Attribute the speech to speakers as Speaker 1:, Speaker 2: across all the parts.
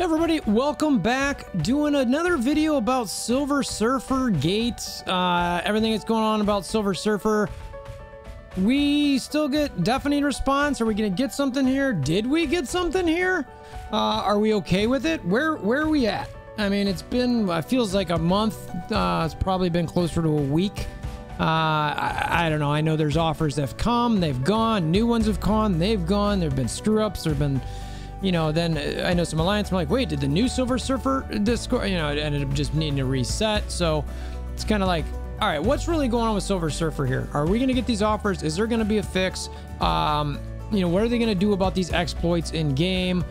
Speaker 1: Everybody, welcome back. Doing another video about Silver Surfer Gates. Uh, everything that's going on about Silver Surfer. We still get deafening response. Are we gonna get something here? Did we get something here? Uh, are we okay with it? Where where are we at? I mean, it's been it feels like a month. Uh, it's probably been closer to a week. Uh, I, I don't know. I know there's offers that have come, they've gone. New ones have gone, they've gone. There've been screw ups. There've been you know, then uh, I know some alliance. I'm like, wait, did the new Silver Surfer Discord? You know, it ended up just needing to reset. So it's kind of like, all right, what's really going on with Silver Surfer here? Are we going to get these offers? Is there going to be a fix? Um, you know, what are they going to do about these exploits in game?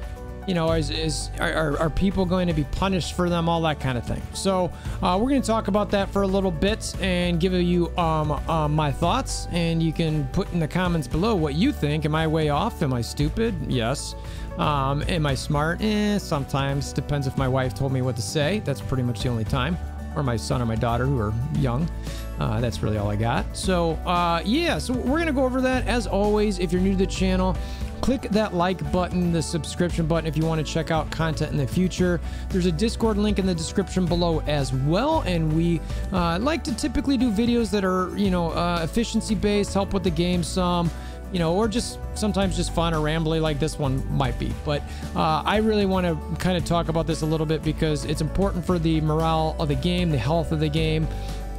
Speaker 1: You know, is, is are, are people going to be punished for them? All that kind of thing. So uh, we're going to talk about that for a little bit and give you um, uh, my thoughts. And you can put in the comments below what you think. Am I way off? Am I stupid? Yes. Um, am I smart? Eh, sometimes. Depends if my wife told me what to say. That's pretty much the only time. Or my son or my daughter who are young. Uh, that's really all I got. So, uh, yeah, so we're going to go over that. As always, if you're new to the channel, click that like button, the subscription button if you want to check out content in the future. There's a Discord link in the description below as well. And we uh, like to typically do videos that are, you know, uh, efficiency based, help with the game some you know, or just sometimes just fun or rambly like this one might be. But uh, I really want to kind of talk about this a little bit because it's important for the morale of the game, the health of the game.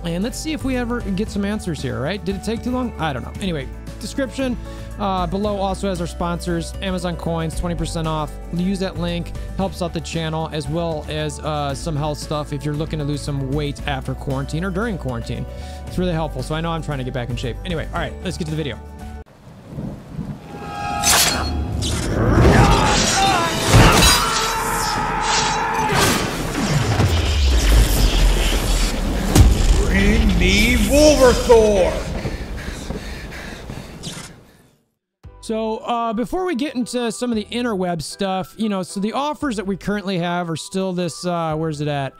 Speaker 1: And let's see if we ever get some answers here, right? Did it take too long? I don't know. Anyway, description uh, below also has our sponsors Amazon coins, 20% off. Use that link, helps out the channel as well as uh, some health stuff if you're looking to lose some weight after quarantine or during quarantine. It's really helpful. So I know I'm trying to get back in shape. Anyway, all right, let's get to the video.
Speaker 2: Bring me Wolverthor!
Speaker 1: So, uh, before we get into some of the interweb stuff, you know, so the offers that we currently have are still this, uh, where's it at?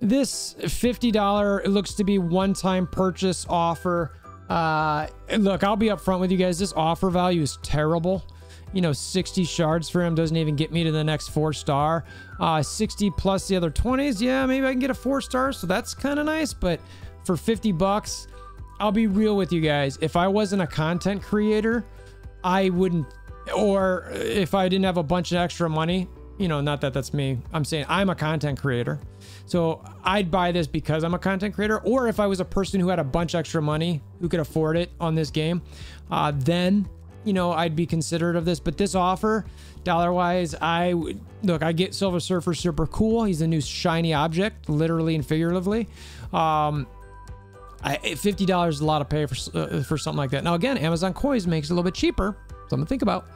Speaker 1: This $50, it looks to be one-time purchase offer. Uh, look, I'll be upfront with you guys. This offer value is terrible. You know, 60 shards for him doesn't even get me to the next four star. Uh, 60 plus the other 20s. Yeah, maybe I can get a four star. So that's kind of nice. But for 50 bucks, I'll be real with you guys. If I wasn't a content creator, I wouldn't, or if I didn't have a bunch of extra money, you know, not that that's me. I'm saying I'm a content creator. So I'd buy this because I'm a content creator. Or if I was a person who had a bunch extra money who could afford it on this game, uh, then, you know, I'd be considerate of this. But this offer, dollar wise, I would look, I get Silver Surfer super cool. He's a new shiny object, literally and figuratively. Um, I, $50 is a lot of pay for, uh, for something like that. Now, again, Amazon Coins makes it a little bit cheaper. Something to think about.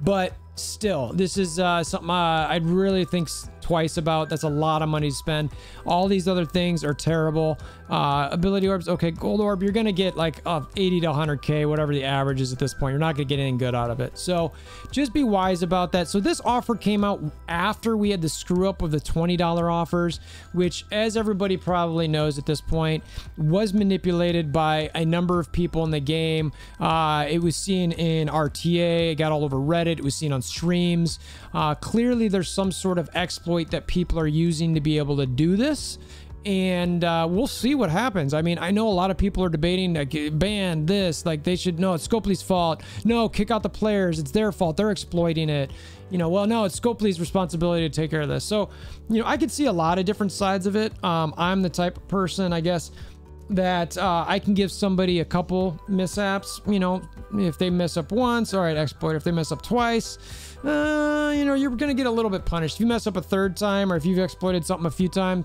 Speaker 1: But still, this is uh, something uh, I'd really think twice about. That's a lot of money to spend. All these other things are terrible. Uh, ability orbs, okay, gold orb, you're gonna get like uh, 80 to 100k, whatever the average is at this point. You're not gonna get anything good out of it. So just be wise about that. So this offer came out after we had the screw up of the $20 offers, which, as everybody probably knows at this point, was manipulated by a number of people in the game. Uh, it was seen in RTA, it got all over Reddit, it was seen on streams. Uh, clearly, there's some sort of exploit that people are using to be able to do this and uh, we'll see what happens. I mean, I know a lot of people are debating like ban this, like they should know it's Scopely's fault. No, kick out the players. It's their fault. They're exploiting it. You know, well, no, it's Scopely's responsibility to take care of this. So, you know, I could see a lot of different sides of it. Um, I'm the type of person, I guess, that uh, I can give somebody a couple mishaps. You know, if they mess up once, all right, exploit. If they mess up twice, uh, you know, you're gonna get a little bit punished. If you mess up a third time, or if you've exploited something a few times,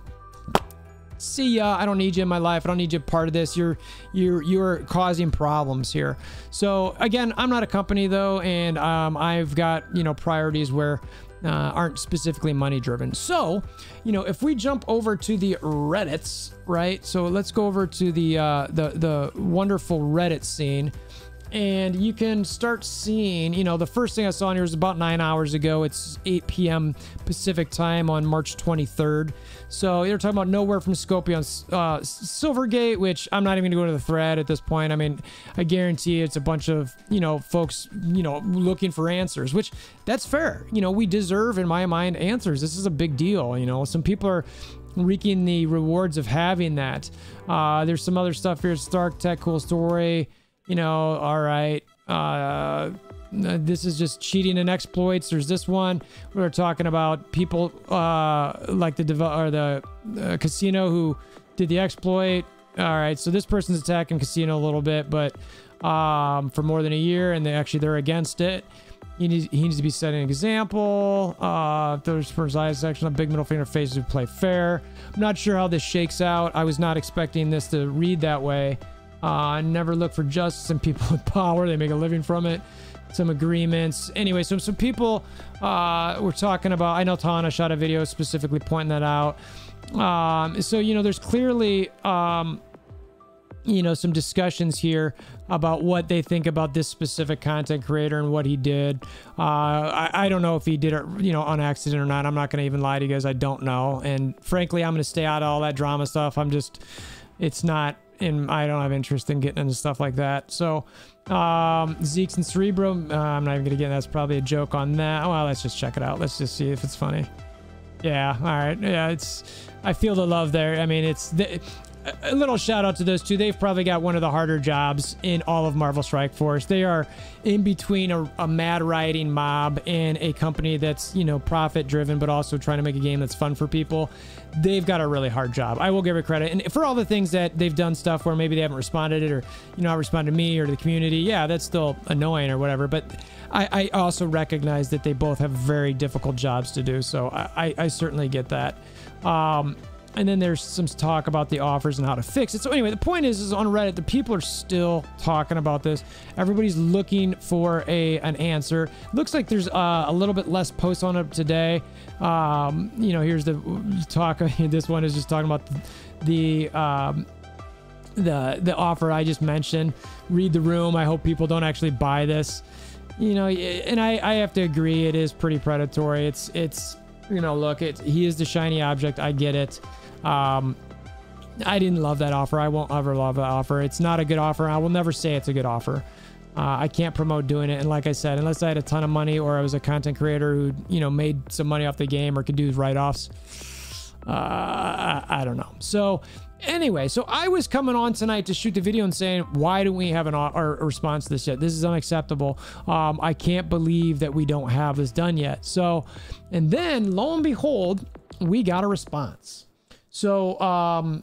Speaker 1: see ya i don't need you in my life i don't need you part of this you're you're you're causing problems here so again i'm not a company though and um, i've got you know priorities where uh, aren't specifically money driven so you know if we jump over to the reddits right so let's go over to the uh, the the wonderful reddit scene and you can start seeing, you know, the first thing I saw in here was about nine hours ago. It's 8 p.m. Pacific time on March 23rd. So you're talking about nowhere from Scopely on uh, Silvergate, which I'm not even going to go to the thread at this point. I mean, I guarantee it's a bunch of, you know, folks, you know, looking for answers, which that's fair. You know, we deserve, in my mind, answers. This is a big deal. You know, some people are reaping the rewards of having that. Uh, there's some other stuff here. Stark Tech, cool story. You know, all right. Uh, this is just cheating and exploits. There's this one we're talking about people uh, like the or the uh, casino who did the exploit. All right, so this person's attacking casino a little bit, but um, for more than a year, and they actually they're against it. He needs, he needs to be setting an example. Uh, there's for eyes section, a big middle finger faces who play fair. I'm not sure how this shakes out. I was not expecting this to read that way. Uh, never look for justice and people with power. They make a living from it. Some agreements. Anyway, so some people uh, were talking about. I know Tana shot a video specifically pointing that out. Um, so you know, there's clearly um, you know some discussions here about what they think about this specific content creator and what he did. Uh, I, I don't know if he did it, you know, on accident or not. I'm not going to even lie to you guys. I don't know. And frankly, I'm going to stay out of all that drama stuff. I'm just, it's not and I don't have interest in getting into stuff like that. So, um, Zeke's and Cerebro, uh, I'm not even gonna get. That's probably a joke on that. Well, let's just check it out. Let's just see if it's funny. Yeah, all right. Yeah, it's. I feel the love there. I mean, it's a little shout out to those two. They've probably got one of the harder jobs in all of Marvel Strike Force. They are in between a, a mad rioting mob and a company that's, you know, profit driven, but also trying to make a game that's fun for people. They've got a really hard job. I will give it credit. And for all the things that they've done stuff where maybe they haven't responded it or, you know, not responded to me or to the community. Yeah, that's still annoying or whatever. But I, I also recognize that they both have very difficult jobs to do. So I, I certainly get that. Um, and then there's some talk about the offers and how to fix it. So anyway, the point is, is on Reddit, the people are still talking about this. Everybody's looking for a an answer. Looks like there's uh, a little bit less posts on it today. Um, you know, here's the talk. This one is just talking about the um, the the offer I just mentioned. Read the room. I hope people don't actually buy this. You know, and I I have to agree. It is pretty predatory. It's it's you know, look, it he is the shiny object. I get it. Um, I didn't love that offer. I won't ever love that offer. It's not a good offer. I will never say it's a good offer. Uh, I can't promote doing it. And like I said, unless I had a ton of money or I was a content creator who, you know, made some money off the game or could do write-offs, uh, I, don't know. So anyway, so I was coming on tonight to shoot the video and saying, why don't we have an a response to this yet? This is unacceptable. Um, I can't believe that we don't have this done yet. So, and then lo and behold, we got a response. So, um,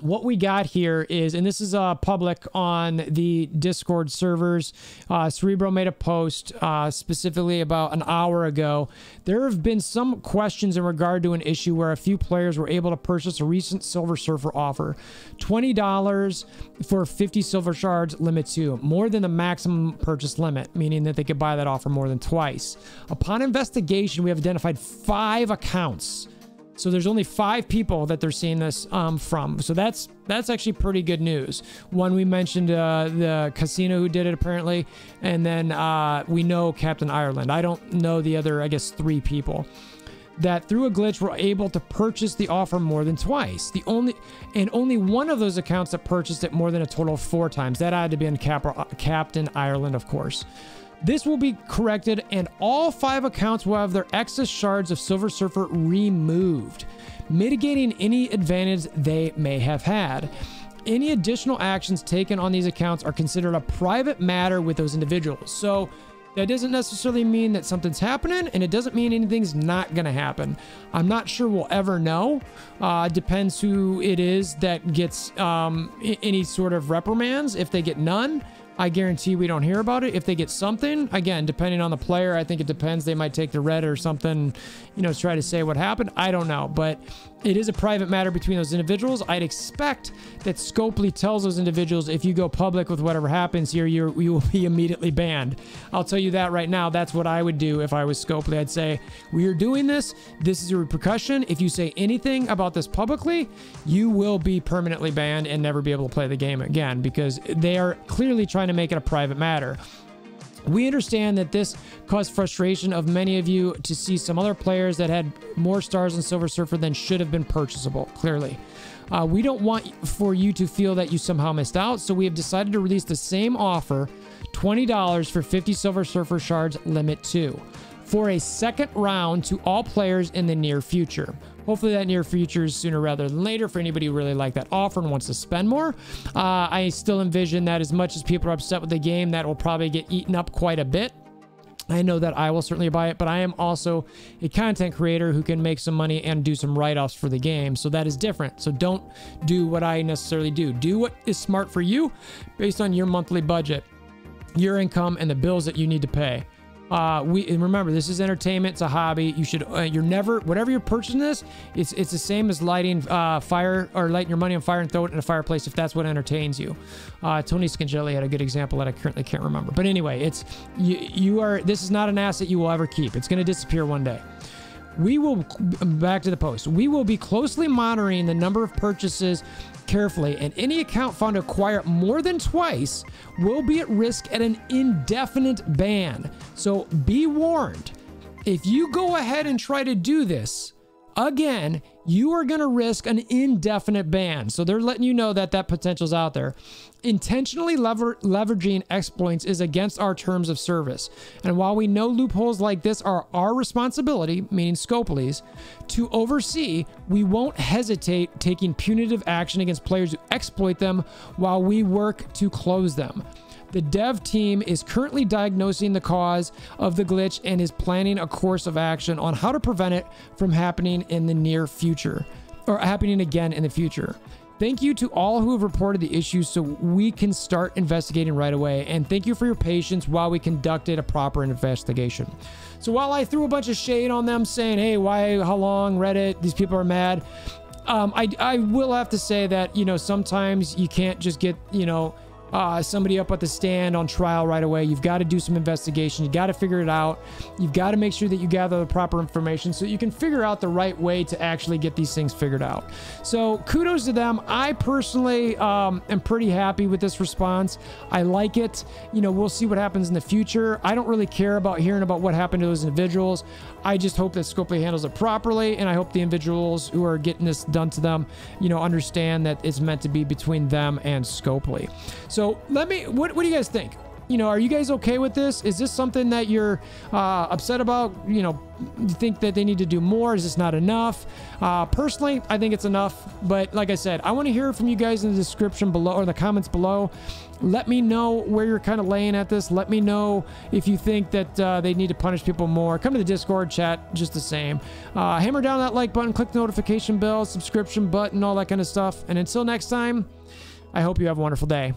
Speaker 1: what we got here is, and this is uh, public on the Discord servers. Uh, Cerebro made a post uh, specifically about an hour ago. There have been some questions in regard to an issue where a few players were able to purchase a recent Silver Surfer offer $20 for 50 Silver Shards, limit two, more than the maximum purchase limit, meaning that they could buy that offer more than twice. Upon investigation, we have identified five accounts so there's only five people that they're seeing this um, from. So that's that's actually pretty good news. One we mentioned uh, the casino who did it apparently, and then uh, we know Captain Ireland. I don't know the other, I guess, three people that through a glitch were able to purchase the offer more than twice. The only and only one of those accounts that purchased it more than a total of four times. That had to be in Cap- Captain Ireland, of course. This will be corrected and all five accounts will have their excess shards of Silver Surfer removed, mitigating any advantage they may have had. Any additional actions taken on these accounts are considered a private matter with those individuals. So that doesn't necessarily mean that something's happening, and it doesn't mean anything's not going to happen. I'm not sure we'll ever know. Uh, depends who it is that gets um, any sort of reprimands. If they get none, I guarantee we don't hear about it. If they get something, again, depending on the player, I think it depends. They might take the red or something, you know, try to say what happened. I don't know. But it is a private matter between those individuals. I'd expect that Scopely tells those individuals if you go public with whatever happens here, you you will be immediately banned. I'll tell you that right now. That's what I would do if I was Scopely. I'd say, we are doing this. This is a repercussion. If you say anything about this publicly, you will be permanently banned and never be able to play the game again because they are clearly trying trying to make it a private matter. We understand that this caused frustration of many of you to see some other players that had more stars in Silver Surfer than should have been purchasable, clearly. Uh, we don't want for you to feel that you somehow missed out, so we have decided to release the same offer $20 for 50 Silver Surfer shards limit 2 for a second round to all players in the near future. Hopefully, that near future is sooner rather than later for anybody who really like that offer and wants to spend more. Uh, I still envision that as much as people are upset with the game, that will probably get eaten up quite a bit. I know that I will certainly buy it, but I am also a content creator who can make some money and do some write offs for the game. So that is different. So don't do what I necessarily do. Do what is smart for you based on your monthly budget, your income, and the bills that you need to pay. Uh, we remember this is entertainment. It's a hobby. You should. Uh, you're never whatever you're purchasing this. It's it's the same as lighting uh, fire or lighting your money on fire and throw it in a fireplace if that's what entertains you. Uh, Tony Scangelli had a good example that I currently can't remember. But anyway, it's you. You are. This is not an asset you will ever keep. It's going to disappear one day. We will back to the post. We will be closely monitoring the number of purchases carefully, and any account found to acquire more than twice will be at risk at an indefinite ban. So be warned. If you go ahead and try to do this, again, you are going to risk an indefinite ban. So they're letting you know that that potential is out there. Intentionally lever- leveraging exploits is against our terms of service. And while we know loopholes like this are our responsibility, meaning Scopely's, to oversee, we won't hesitate taking punitive action against players who exploit them while we work to close them. The dev team is currently diagnosing the cause of the glitch and is planning a course of action on how to prevent it from happening in the near future or happening again in the future. Thank you to all who have reported the issue so we can start investigating right away. And thank you for your patience while we conducted a proper investigation. So while I threw a bunch of shade on them saying, hey, why, how long, Reddit, these people are mad, um, I, I will have to say that, you know, sometimes you can't just get, you know, uh, somebody up at the stand on trial right away. You've got to do some investigation. You got to figure it out. You've got to make sure that you gather the proper information so you can figure out the right way to actually get these things figured out. So kudos to them. I personally um, am pretty happy with this response. I like it. You know, we'll see what happens in the future. I don't really care about hearing about what happened to those individuals. I just hope that Scopely handles it properly, and I hope the individuals who are getting this done to them, you know, understand that it's meant to be between them and Scopely. So let me. What What do you guys think? You know, are you guys okay with this? Is this something that you're uh, upset about? You know, you think that they need to do more? Is this not enough? Uh, personally, I think it's enough. But like I said, I want to hear from you guys in the description below or the comments below. Let me know where you're kind of laying at this. Let me know if you think that uh, they need to punish people more. Come to the Discord chat, just the same. Uh, hammer down that like button, click the notification bell, subscription button, all that kind of stuff. And until next time, I hope you have a wonderful day.